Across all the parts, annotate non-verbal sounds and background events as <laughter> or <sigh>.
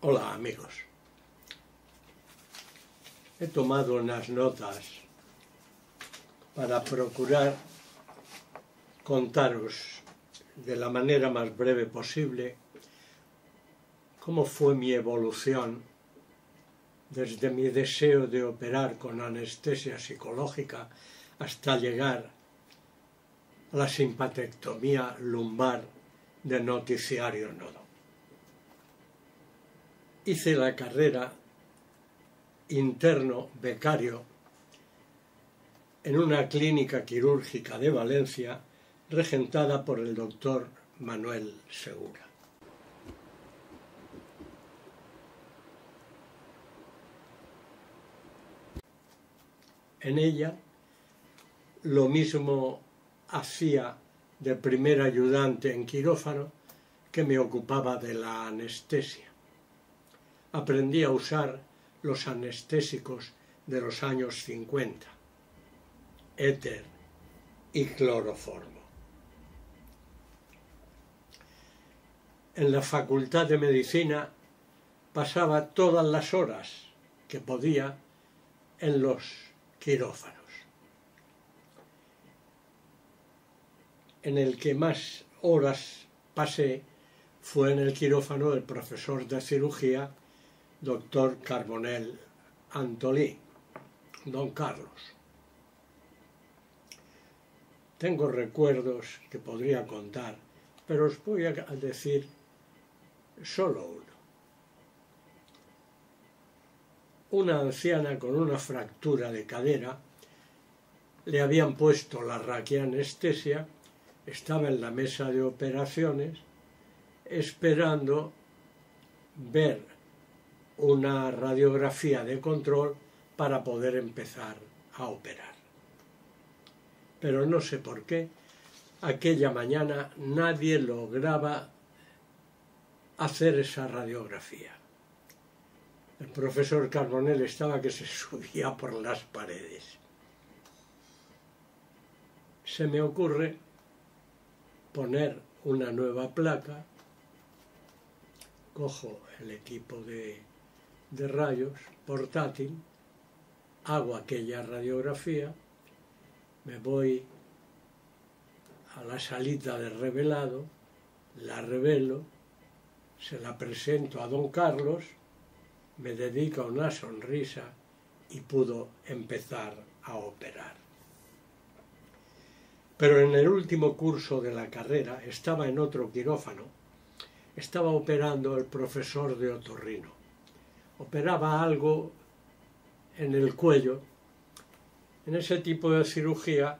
Hola amigos. He tomado unas notas para procurar contaros de la manera más breve posible cómo fue mi evolución desde mi deseo de operar con anestesia psicológica hasta llegar a la simpatectomía lumbar de noticiario nodo. Hice la carrera interno becario en una clínica quirúrgica de Valencia regentada por el doctor Manuel Segura. En ella lo mismo hacía de primer ayudante en quirófano que me ocupaba de la anestesia. Aprendí a usar los anestésicos de los años 50, éter y cloroformo. En la Facultad de Medicina pasaba todas las horas que podía en los quirófanos. En el que más horas pasé fue en el quirófano del profesor de cirugía doctor Carbonel Antolí, don Carlos. Tengo recuerdos que podría contar, pero os voy a decir solo uno. Una anciana con una fractura de cadera le habían puesto la raquianestesia, estaba en la mesa de operaciones esperando ver una radiografía de control para poder empezar a operar. Pero no sé por qué, aquella mañana nadie lograba hacer esa radiografía. El profesor Carbonell estaba que se <laughs> subía por las paredes. Se me ocurre poner una nueva placa, cojo el equipo de de rayos portátil, hago aquella radiografía, me voy a la salita de revelado, la revelo, se la presento a don Carlos, me dedica una sonrisa y pudo empezar a operar. Pero en el último curso de la carrera estaba en otro quirófano, estaba operando el profesor de otorrino operaba algo en el cuello. En ese tipo de cirugía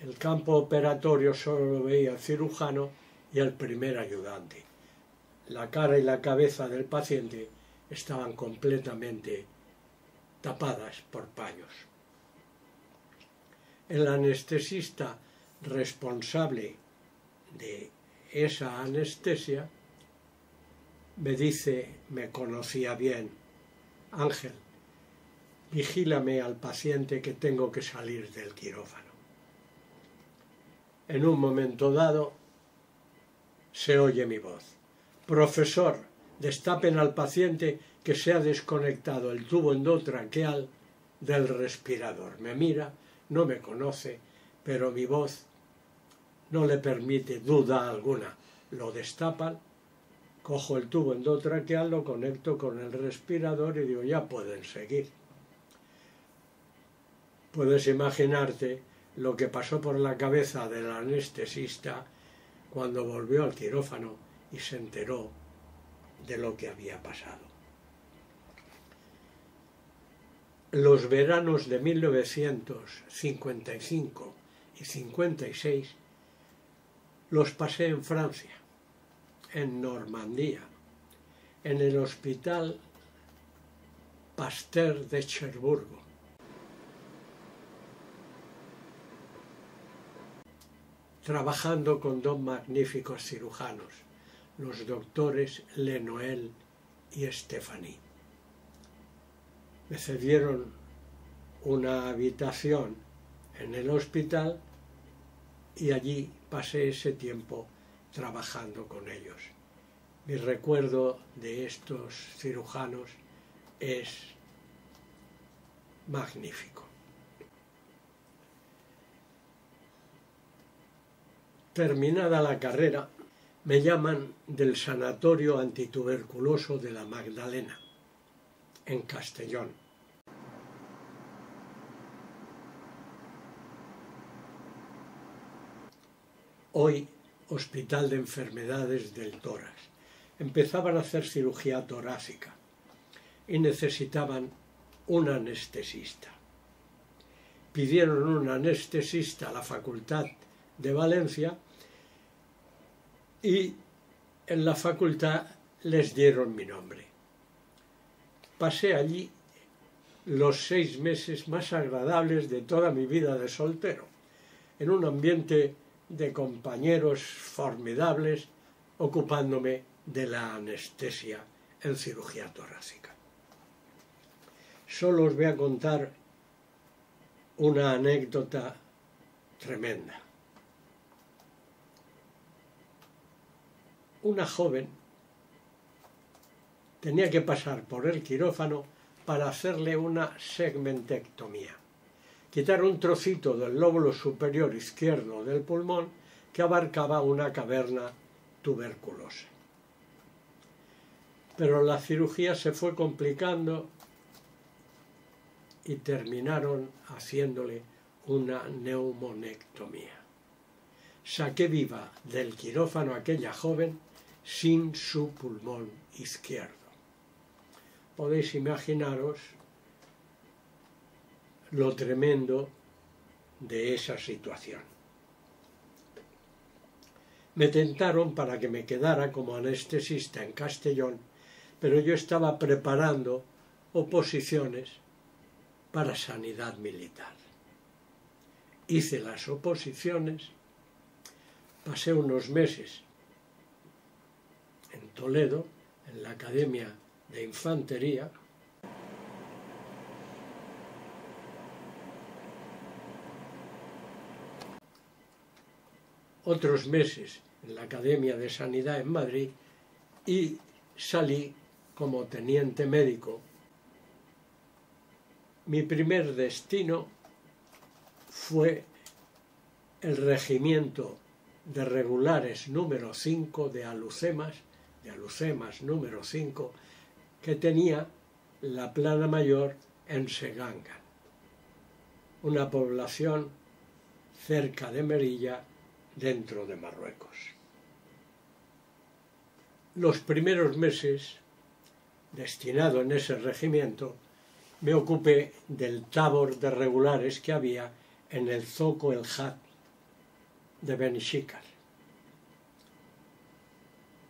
el campo operatorio solo lo veía el cirujano y el primer ayudante. La cara y la cabeza del paciente estaban completamente tapadas por paños. El anestesista responsable de esa anestesia me dice, me conocía bien, Ángel, vigílame al paciente que tengo que salir del quirófano. En un momento dado se oye mi voz. Profesor, destapen al paciente que se ha desconectado el tubo endotraqueal del respirador. Me mira, no me conoce, pero mi voz no le permite duda alguna. Lo destapan cojo el tubo endotraqueal, lo conecto con el respirador y digo, ya pueden seguir. Puedes imaginarte lo que pasó por la cabeza del anestesista cuando volvió al quirófano y se enteró de lo que había pasado. Los veranos de 1955 y 56 los pasé en Francia en Normandía, en el Hospital Pasteur de Cherburgo. trabajando con dos magníficos cirujanos, los doctores Lenoel y Stephanie. Me cedieron una habitación en el hospital y allí pasé ese tiempo trabajando con ellos. Mi recuerdo de estos cirujanos es magnífico. Terminada la carrera, me llaman del Sanatorio Antituberculoso de la Magdalena, en Castellón. Hoy, Hospital de Enfermedades del Tórax. Empezaban a hacer cirugía torácica y necesitaban un anestesista. Pidieron un anestesista a la Facultad de Valencia y en la facultad les dieron mi nombre. Pasé allí los seis meses más agradables de toda mi vida de soltero, en un ambiente de compañeros formidables, ocupándome de la anestesia en cirugía torácica. Solo os voy a contar una anécdota tremenda. una joven tenía que pasar por el quirófano para hacerle una segmentectomía. Quitar un trocito del lóbulo superior izquierdo del pulmón que abarcaba una caverna tuberculosa. Pero la cirugía se fue complicando y terminaron haciéndole una neumonectomía. Saqué viva del quirófano a aquella joven sin su pulmón izquierdo. Podéis imaginaros lo tremendo de esa situación. Me tentaron para que me quedara como anestesista en Castellón, pero yo estaba preparando oposiciones para sanidad militar. Hice las oposiciones, pasé unos meses en Toledo, en la Academia de Infantería, otros meses en la Academia de Sanidad en Madrid y salí como teniente médico. Mi primer destino fue el regimiento de regulares número 5 de Alucemas de Alucemas número 5, que tenía la plana mayor en Seganga, una población cerca de Merilla, dentro de Marruecos. Los primeros meses, destinado en ese regimiento, me ocupé del tabor de regulares que había en el Zoco El Hat de Benishikar.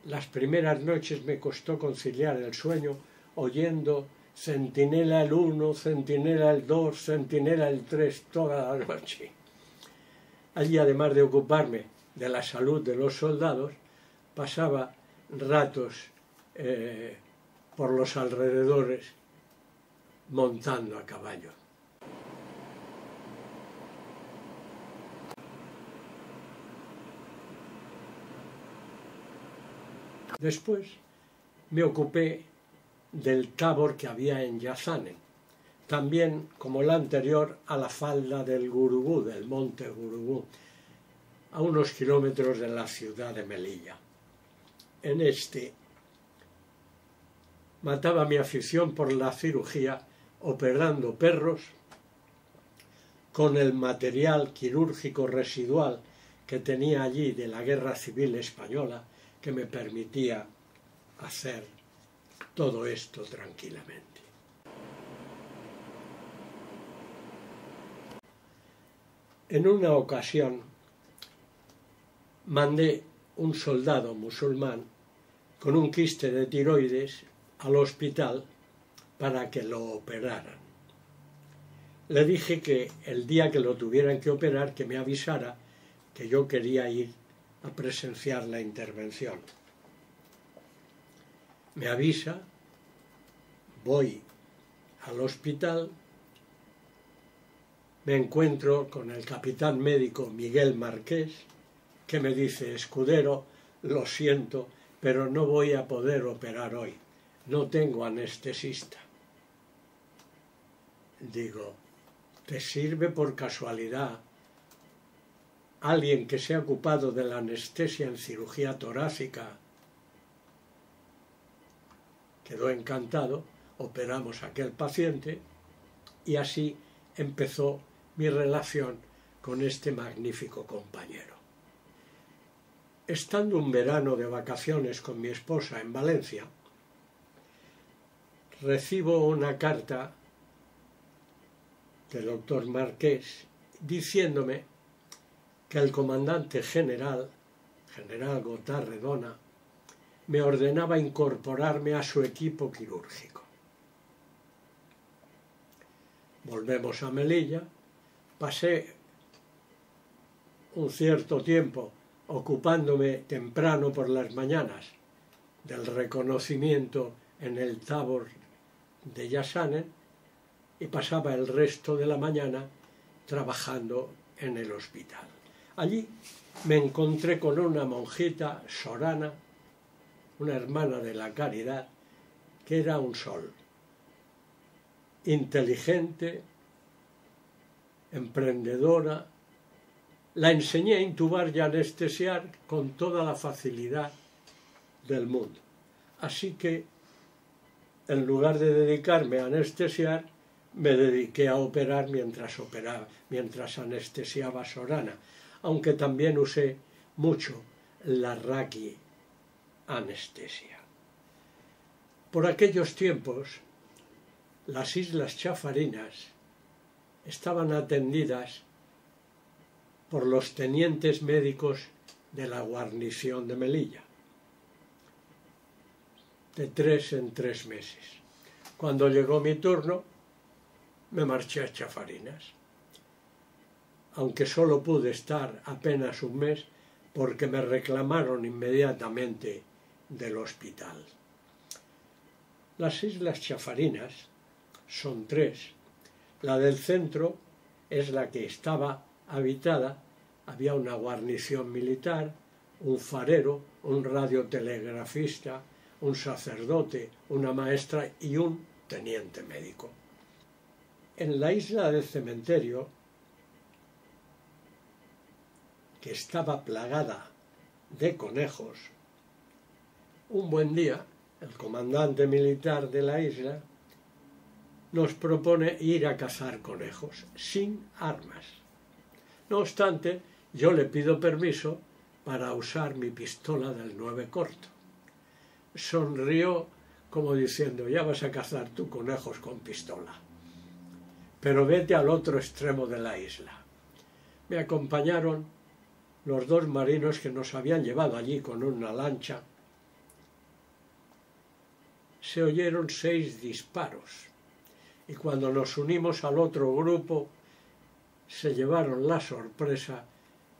Las primeras noches me costó conciliar el sueño oyendo centinela el 1, centinela el 2, centinela el 3 toda la noche. Allí, además de ocuparme de la salud de los soldados, pasaba ratos eh, por los alrededores montando a caballo. Después me ocupé del tabor que había en Yazane, también como la anterior a la falda del Gurugú, del monte Gurugú, a unos kilómetros de la ciudad de Melilla. En este mataba mi afición por la cirugía operando perros con el material quirúrgico residual que tenía allí de la Guerra Civil Española que me permitía hacer todo esto tranquilamente. En una ocasión mandé un soldado musulmán con un quiste de tiroides al hospital para que lo operaran. Le dije que el día que lo tuvieran que operar, que me avisara que yo quería ir a presenciar la intervención. Me avisa, voy al hospital, me encuentro con el capitán médico Miguel Marqués, que me dice, escudero, lo siento, pero no voy a poder operar hoy, no tengo anestesista. Digo, ¿te sirve por casualidad alguien que se ha ocupado de la anestesia en cirugía torácica? Quedó encantado, operamos a aquel paciente y así empezó mi relación con este magnífico compañero. Estando un verano de vacaciones con mi esposa en Valencia, recibo una carta del doctor Marqués diciéndome que el comandante general, general Gotarredona, me ordenaba incorporarme a su equipo quirúrgico. Volvemos a Melilla, pasé un cierto tiempo ocupándome temprano por las mañanas del reconocimiento en el Tabor de Yasanen y pasaba el resto de la mañana trabajando en el hospital. Allí me encontré con una monjita sorana, una hermana de la caridad, que era un sol, inteligente, emprendedora, la enseñé a intubar y anestesiar con toda la facilidad del mundo. Así que, en lugar de dedicarme a anestesiar, me dediqué a operar mientras operaba, mientras anestesiaba Sorana, aunque también usé mucho la raqui anestesia. Por aquellos tiempos, las islas chafarinas estaban atendidas por los tenientes médicos de la guarnición de Melilla, de tres en tres meses. Cuando llegó mi turno, me marché a Chafarinas, aunque solo pude estar apenas un mes porque me reclamaron inmediatamente del hospital. Las islas Chafarinas son tres. La del centro es la que estaba habitada había una guarnición militar, un farero, un radiotelegrafista, un sacerdote, una maestra y un teniente médico. En la isla del cementerio, que estaba plagada de conejos, un buen día el comandante militar de la isla nos propone ir a cazar conejos sin armas. No obstante, yo le pido permiso para usar mi pistola del 9 corto. Sonrió como diciendo, ya vas a cazar tú conejos con pistola. Pero vete al otro extremo de la isla. Me acompañaron los dos marinos que nos habían llevado allí con una lancha. Se oyeron seis disparos y cuando nos unimos al otro grupo se llevaron la sorpresa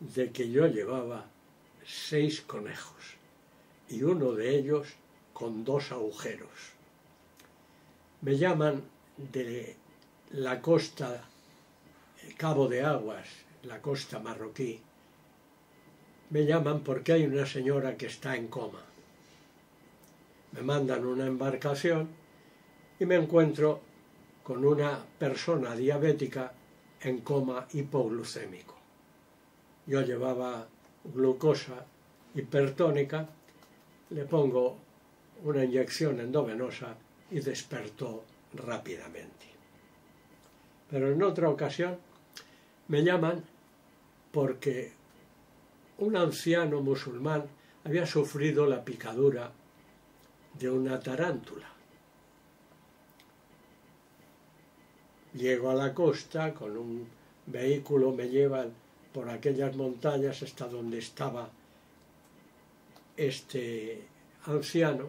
de que yo llevaba seis conejos y uno de ellos con dos agujeros. Me llaman de la costa Cabo de Aguas, la costa marroquí. Me llaman porque hay una señora que está en coma. Me mandan una embarcación y me encuentro con una persona diabética en coma hipoglucémico. Yo llevaba glucosa hipertónica, le pongo una inyección endovenosa y despertó rápidamente. Pero en otra ocasión me llaman porque un anciano musulmán había sufrido la picadura de una tarántula Llego a la costa con un vehículo, me llevan por aquellas montañas hasta donde estaba este anciano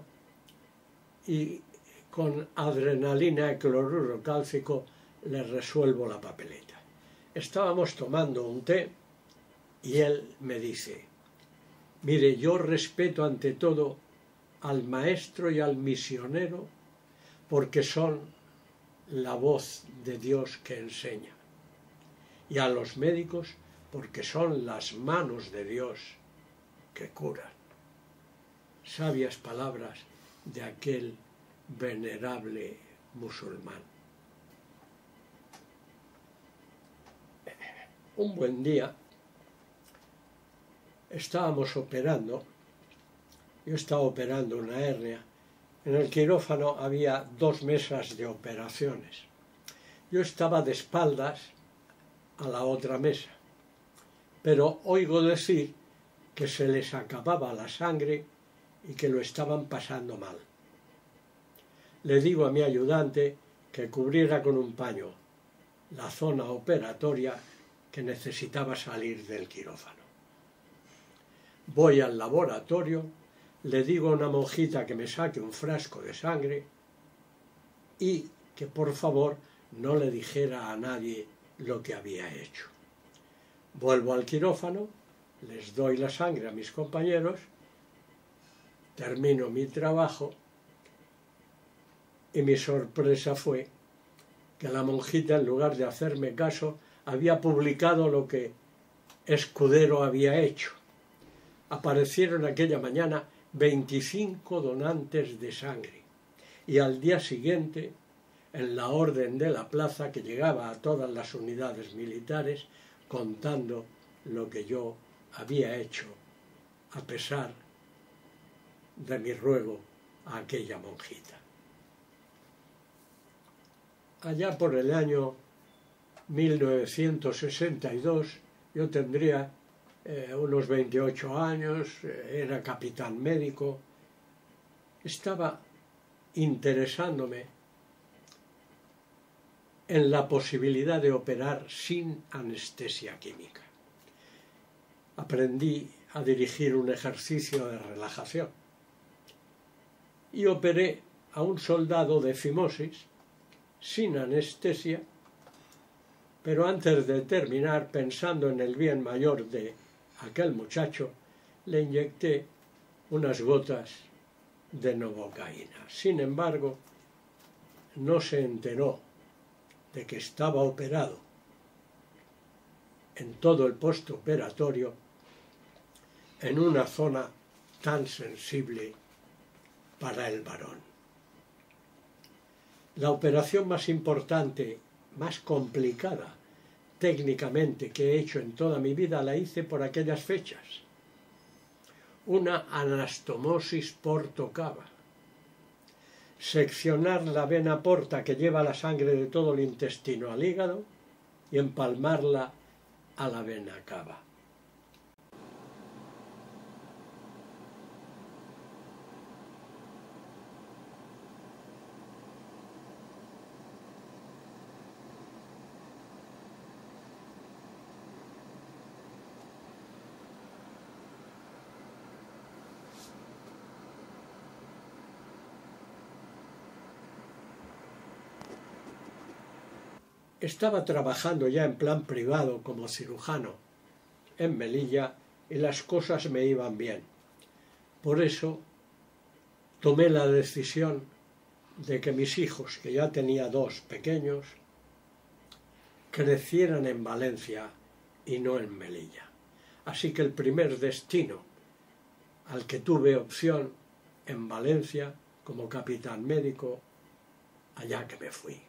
y con adrenalina y cloruro cálcico le resuelvo la papeleta. Estábamos tomando un té y él me dice, mire, yo respeto ante todo al maestro y al misionero porque son la voz de Dios que enseña. Y a los médicos porque son las manos de Dios que curan. sabias palabras de aquel venerable musulmán. Un buen día estábamos operando, yo estaba operando una hernia, en el quirófano había dos mesas de operaciones. Yo estaba de espaldas a la otra mesa, pero oigo decir que se les acababa la sangre y que lo estaban pasando mal. Le digo a mi ayudante que cubriera con un paño la zona operatoria que necesitaba salir del quirófano. Voy al laboratorio, le digo a una monjita que me saque un frasco de sangre y que por favor no le dijera a nadie lo que había hecho. Vuelvo al quirófano, les doy la sangre a mis compañeros, termino mi trabajo y mi sorpresa fue que la monjita, en lugar de hacerme caso, había publicado lo que Escudero había hecho. Aparecieron aquella mañana 25 donantes de sangre y al día siguiente, en la orden de la plaza que llegaba a todas las unidades militares, contando lo que yo había hecho, a pesar de mi ruego a aquella monjita. Allá por el año 1962 yo tendría eh, unos 28 años, eh, era capitán médico, estaba interesándome en la posibilidad de operar sin anestesia química. Aprendí a dirigir un ejercicio de relajación y operé a un soldado de fimosis sin anestesia pero antes de terminar, pensando en el bien mayor de aquel muchacho, le inyecté unas gotas de novocaína. Sin embargo, no se enteró de que estaba operado en todo el postoperatorio en una zona tan sensible para el varón. La operación más importante más complicada técnicamente que he hecho en toda mi vida la hice por aquellas fechas. Una anastomosis portocava. Seccionar la vena porta que lleva la sangre de todo el intestino al hígado y empalmarla a la vena cava. Estaba trabajando ya en plan privado como cirujano en Melilla y las cosas me iban bien. Por eso tomé la decisión de que mis hijos, que ya tenía dos pequeños, crecieran en Valencia y no en Melilla. Así que el primer destino al que tuve opción en Valencia como capitán médico, allá que me fui.